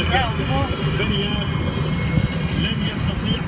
الجزائر بنياس لن يستطيع